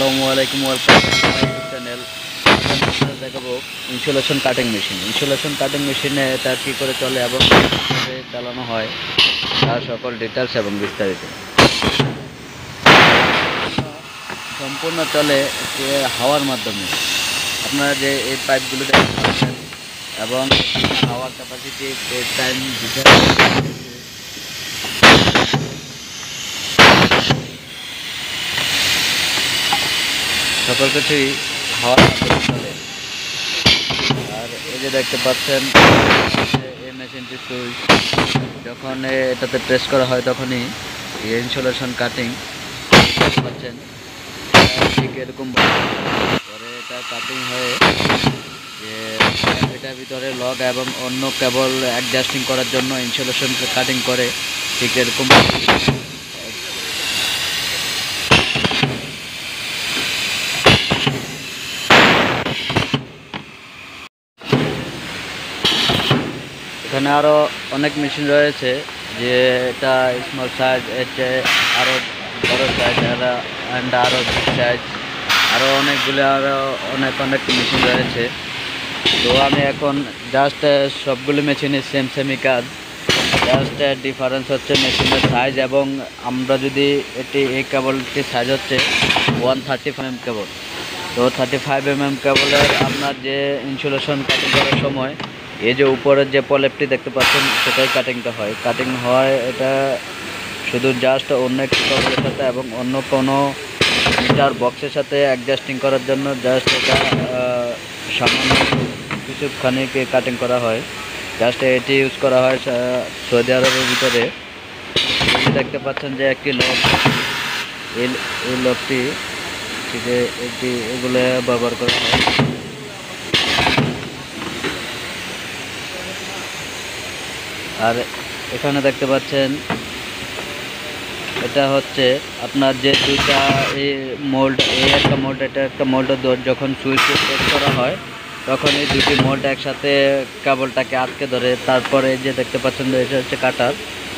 আসসালামু আলাইকুম চ্যানেল। দেখাবো insulation cutting machine. Insulation cutting মেশিনে তার কী করে চলে এবং চালানো হয়, তার সকল ডিটেলস এবং বিস্তারিত। সম্পূর্ণ চলে যে হাওয়ার মাধ্যমে। আপনারা যে এই পাইপগুলো এবং হাওয়ার ক্যাপাসিটি টাইম সকল কিছুই চলে। আর এই যে দেখতে পাচ্ছেন, এই মেশিনটি সুইচ। যখন এটাতে প্রেস করা হয় তখনই ইনসুলেশন কাটিং পাচ্ছেন। ঠিক এরকম পরে এটা কাটিং হয়ে যে এটার ভিতরে লগ এবং অন্য কেবল অ্যাডজাস্টিং করার জন্য ইনসুলেশন কাটিং করে ঠিক এরকম আরও অনেক মেশিন রয়েছে যে এটা স্মল সাইজ এর চেয়ে আরও বড় সাইজ অ্যান্ড আরও বিগ সাইজ আরও অনেকগুলো আরও অনেক অনেক মেশিন রয়েছে। তো আমি এখন জাস্ট সবগুলো মেশিনের সেম সেমই কাজ। জাস্ট ডিফারেন্স হচ্ছে মেশিনের সাইজ এবং আমরা যদি এটি এই কেবলটির সাইজ হচ্ছে one thirty five M cable তো থার্টি ফাইভ এম এম কেবলের আপনার যে ইনসুলেশন কাটিং করার সময় এই যে উপরের যে পলেপটি দেখতে পাচ্ছেন, সেটাই কাটিংটা হয়। কাটিং হয় এটা শুধু জাস্ট অন্য একটি কেবলের সাথে এবং অন্য কোনো মিটার বক্সের সাথে অ্যাডজাস্টিং করার জন্য জাস্ট এটা সামান্য কিছুখানি কাটিং করা হয়। জাস্ট এটি ইউজ করা হয় সৌদি আরবের ভিতরে। দেখতে পাচ্ছেন যে একটি লোক এই লোকটি থেকে এটি, এগুলো ব্যবহার করা হয়। আর এখানে দেখতে পাচ্ছেন, এটা হচ্ছে আপনার যে দুইটা এই মোল্ড, এই একটা মোল্ড, এটা একটা মোল্ড যখন সুইচ প্রেস করা হয়, তখন এই দুটি মোল্ড একসাথে কেবলটাকে আটকে ধরে, তারপরে যে দেখতে পাচ্ছেন, এটা হচ্ছে কাটার,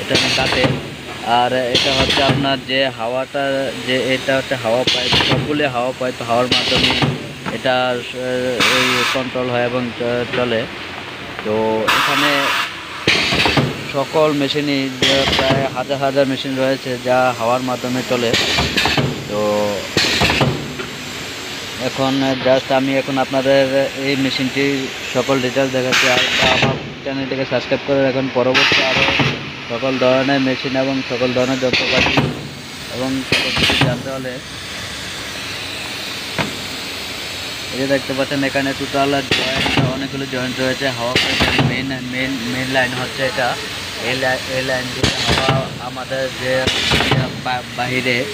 এটা আমি কাটে। আর এটা হচ্ছে আপনার যে হাওয়াটা, যে এটা হচ্ছে হাওয়া পাইপ, সবগুলি হাওয়া পাইপ হাওয়ার মাধ্যমে এটা এই কন্ট্রোল হয় এবং চলে। তো এখানে সকল মেশিনই প্রায় হাজার হাজার মেশিন রয়েছে যা হাওয়ার মাধ্যমে চলে। তো এখন জাস্ট আমি এখন আপনাদের এই মেশিনটির সকল ডিটেলস দেখাচ্ছি। আর আমার চ্যানেলটিকে সাবস্ক্রাইব করে রাখুন পরবর্তী আরও সকল ধরনের মেশিন এবং সকল ধরনের যন্ত্রপাতি এবং জানতে হলে এই যে দেখতে পাচ্ছেন, এখানে টোটাল জয়েন্ট অনেকগুলো জয়েন্ট রয়েছে। হাওয়া মেন মেন মেন লাইন হচ্ছে এটা। এই লাইন দিয়ে আমাদের যে বা- বাহিরে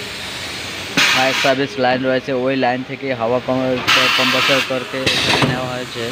ফায়ার সার্ভিস লাইন রয়েছে, ওই লাইন থেকে হাওয়া কম্প্রেসার করতে এখানে নেওয়া হয়েছে।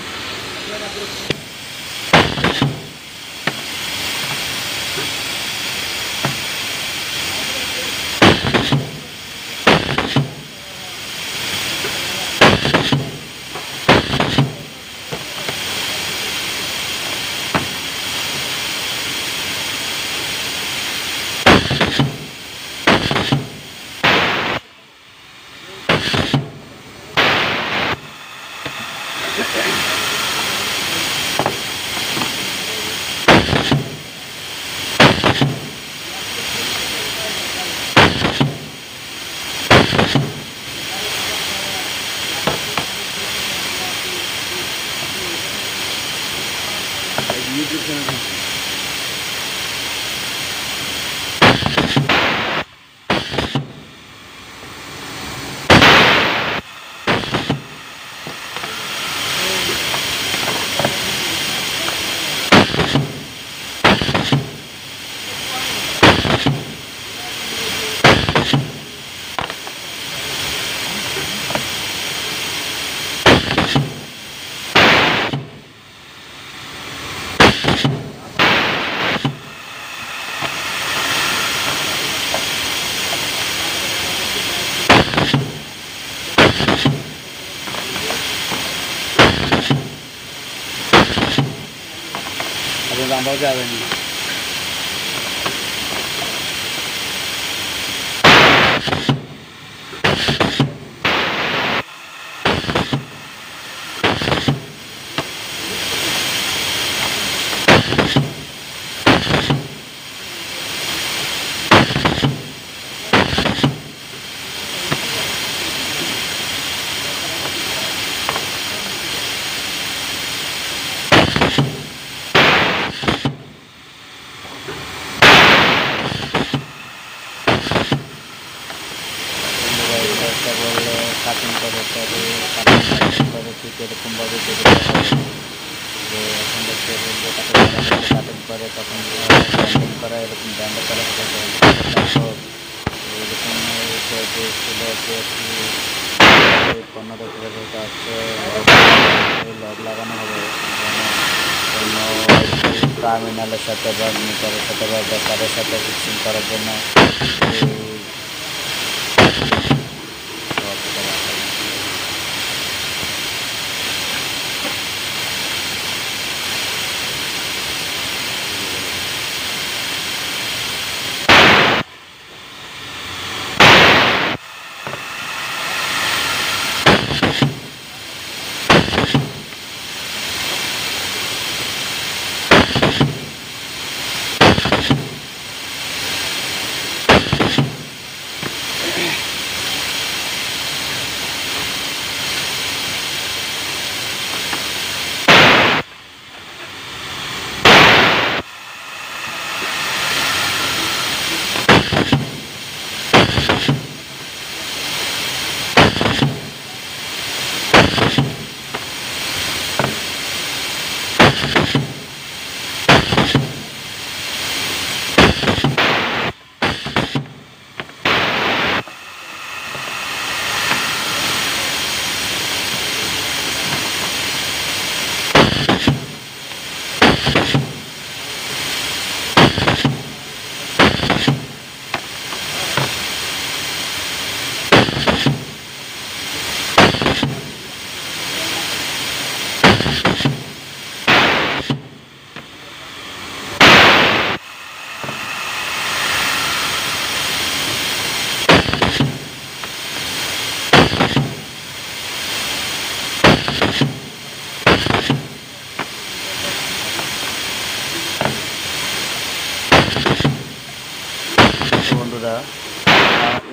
Bao 你 এরকমভাবে কেটে যে এখন দেখতে যে কাটিং করে তখন ব্যান্ডিং করা, এরকম ব্যান্ড করা এরকম ছিল যে পাচ্ছে এটা হচ্ছে লগ লাগানো হবে কোনো টার্মিনালের সাথে বা মিটারের সাথে বা বেকারের সাথে ফিক্সিং করার জন্য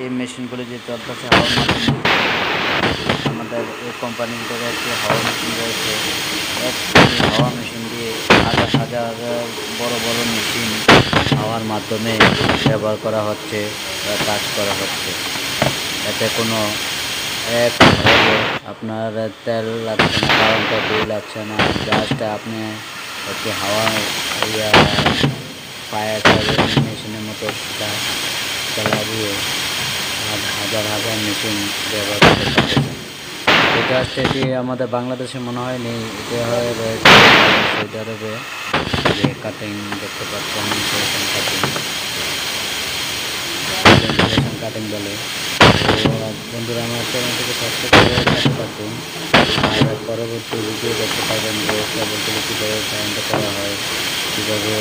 এই মেশিনগুলি যে চলতেছে হাওয়ার মাধ্যমে আমাদের এই কোম্পানির ভিতরে একটি হাওয়া মেশিন রয়েছে। একটি হাওয়া মেশিন দিয়ে হাজার হাজার বড় বড় মেশিন হাওয়ার মাধ্যমে ব্যবহার করা হচ্ছে কাজ করা হচ্ছে। এতে কোনো এক আপনার তেল লাগছে না কারেন্টের বিল লাগছে না। জাস্ট আপনি একটি হাওয়া ফায়ার মেশিনের মতো চালাবিয়ে আর হাজার হাজার মেশিন ব্যবহার করতে পারতেছে এটা হচ্ছে এটি আমাদের বাংলাদেশে মনে হয় নেই, এটা হয় রয়েছে সৌদি আরবে কাটিং দেখতে পাচ্ছেন কাটিং কাটিং বলে। বন্ধুরা, আমার চ্যানেলটিকে সাবস্ক্রাইব করে রাখতে আর পরবর্তী ভিডিও দেখতে পারবেন যে কীভাবে করা হয়। কীভাবে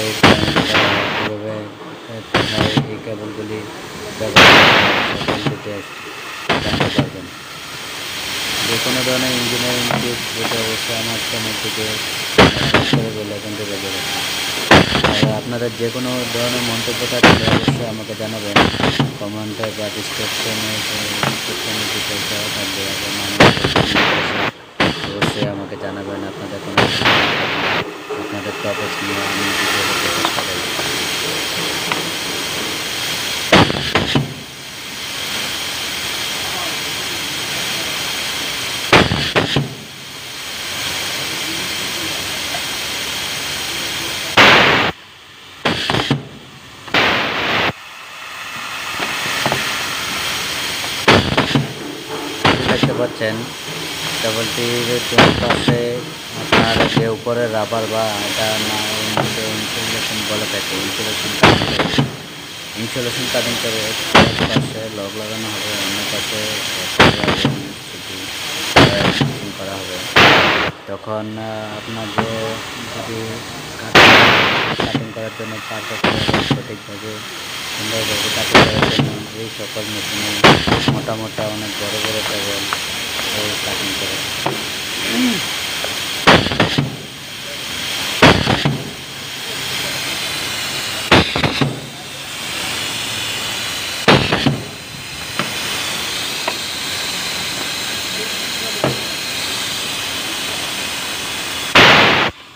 কীভাবে এই কেবলগুলি যে কোনো ধরনের ইঞ্জিনিয়ারিং টিপস যেটা অবশ্যই আমার চ্যানেলটিকে থেকে আর আপনাদের যে কোনো ধরনের মন্তব্য থাকলে অবশ্যই আমাকে জানাবেন। কমেন্টে বা ডিসক্রিপশনে থাকবে। অবশ্যই আমাকে জানাবেন আপনাদের কোনো আপনাদের টপিক নিয়ে আমি চেষ্টা দেখতে পাচ্ছেন কেবলটির দুই পাশে আপনার যে উপরে রাবার বা এটা না ইনসুলেশন বলে থাকে ইনসুলেশন ইনসুলেশন কাটিং করে পাশে লগ লাগানো হবে, অন্য পাশে করা হবে। তখন আপনার যে যদি কাটিং করার জন্য সঠিকভাবে সুন্দরভাবে কাটিং করার জন্য এই সকল মেশিনে মোটা মোটা অনেক বড় বড় কেবল এই কাটিং করে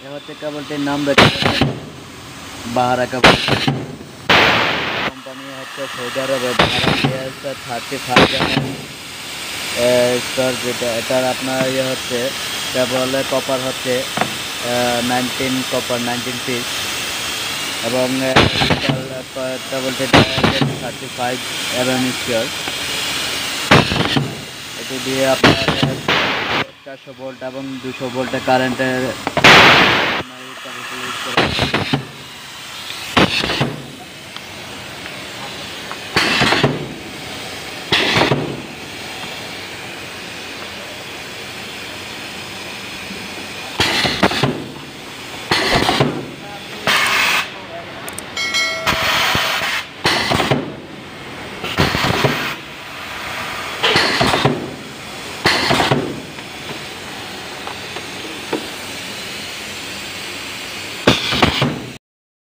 এ হচ্ছে কেবলটির নাম দেখতে পাচ্ছেন বাহারা কেবল কোম্পানি হচ্ছে সৌদি আরবে ভাড়া দিয়ে হচ্ছে থার্টি থাউজেন্ড স্তর যেটা, এটার আপনার ইয়ে হচ্ছে কেবল কপার হচ্ছে নাইনটিন কপার নাইনটিন পিস এবং যেটা থার্টি ফাইভ এম স্কোয়ার এটি দিয়ে আপনার চারশো ভোল্ট এবং দুশো ভোল্টের কারেন্টের